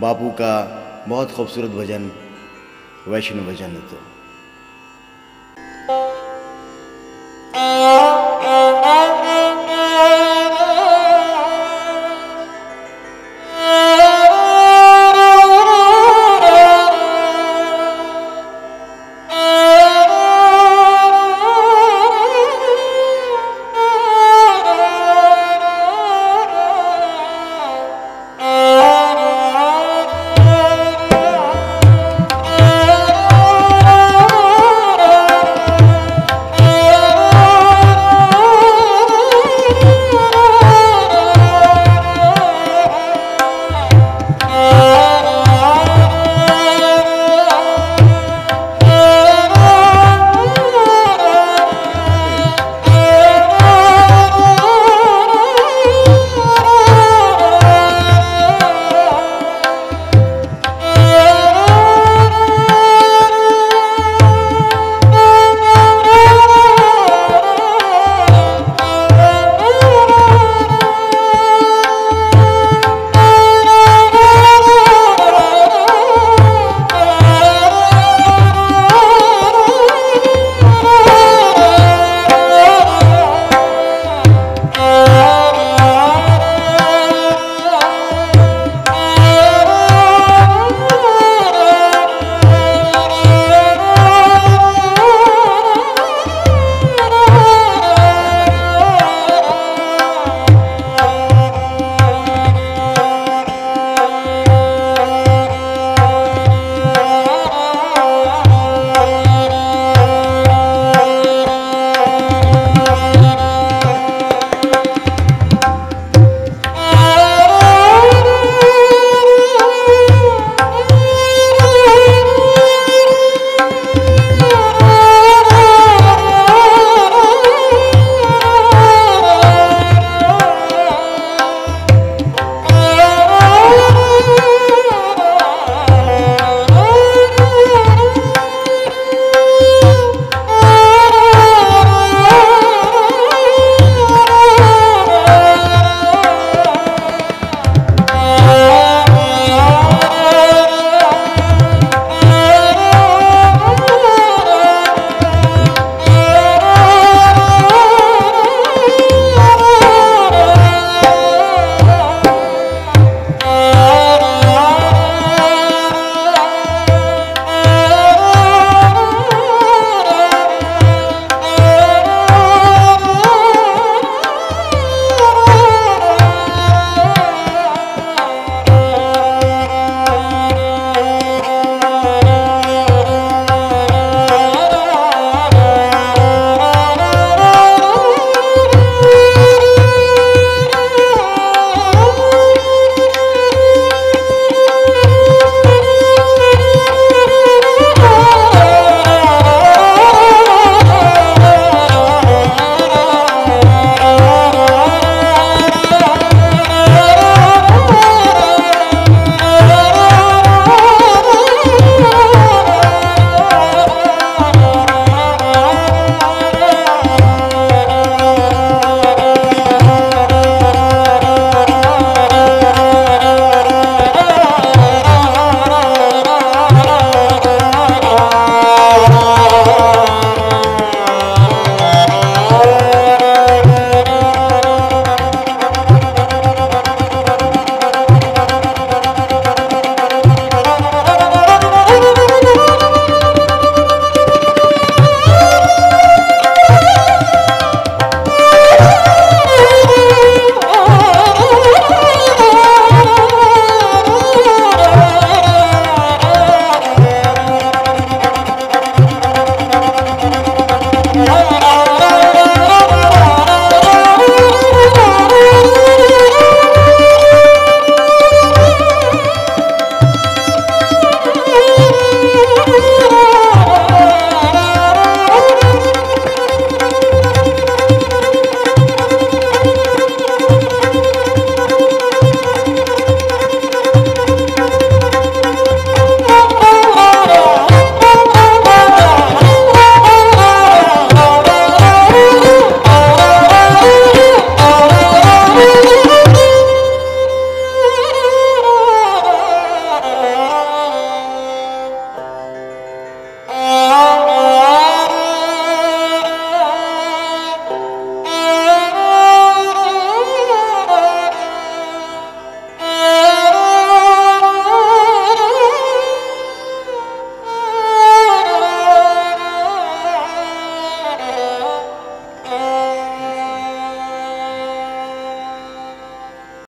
बापू का बहुत खूबसूरत भजन वैष्णव भजन तो।